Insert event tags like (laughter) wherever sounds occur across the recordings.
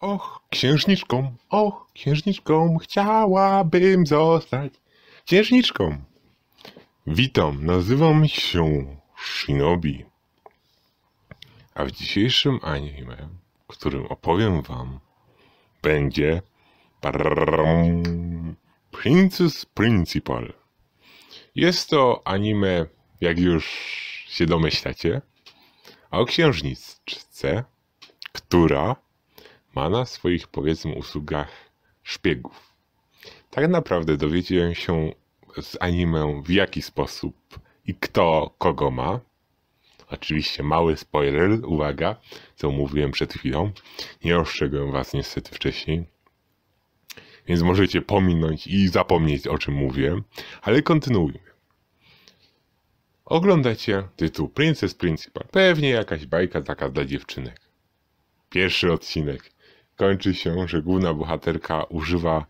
Och, księżniczką, och, księżniczką chciałabym zostać. Księżniczką. Witam, nazywam się Shinobi. A w dzisiejszym anime, którym opowiem wam, będzie Princess Principal. Jest to anime, jak już się domyślacie, o księżniczce, która ma na swoich, powiedzmy, usługach szpiegów. Tak naprawdę dowiedziałem się z anime w jaki sposób i kto kogo ma. Oczywiście mały spoiler, uwaga, co mówiłem przed chwilą. Nie ostrzegłem was niestety wcześniej. Więc możecie pominąć i zapomnieć o czym mówiłem, ale kontynuujmy. Oglądacie tytuł Princess Principal. Pewnie jakaś bajka taka dla dziewczynek. Pierwszy odcinek kończy się, że główna bohaterka używa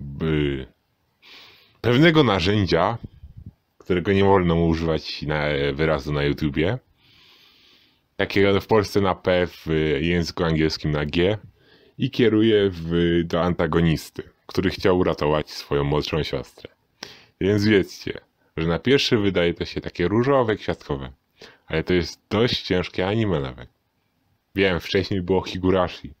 by pewnego narzędzia, którego nie wolno używać na wyrazu na YouTubie. Takiego w Polsce na P, w języku angielskim na G i kieruje w, do antagonisty, który chciał uratować swoją młodszą siostrę. Więc wiedzcie, że na pierwszy wydaje to się takie różowe, kwiatkowe, ale to jest dość ciężkie anime nawet. Wiem, wcześniej było Higurashi.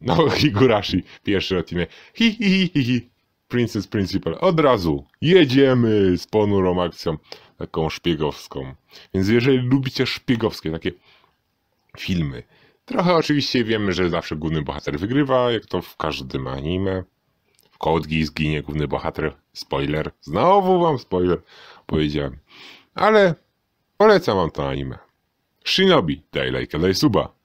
No, (laughs) Higurashi, pierwszy odcinek. Hi, hi, hi, hi, hi. Princess Principal. Od razu jedziemy z ponurą akcją, taką szpiegowską. Więc jeżeli lubicie szpiegowskie, takie filmy, trochę oczywiście wiemy, że zawsze główny bohater wygrywa, jak to w każdym anime. W Code zginie główny bohater. Spoiler. Znowu wam spoiler powiedziałem. Ale polecam wam to anime. Shinobi, lajka, daj suba.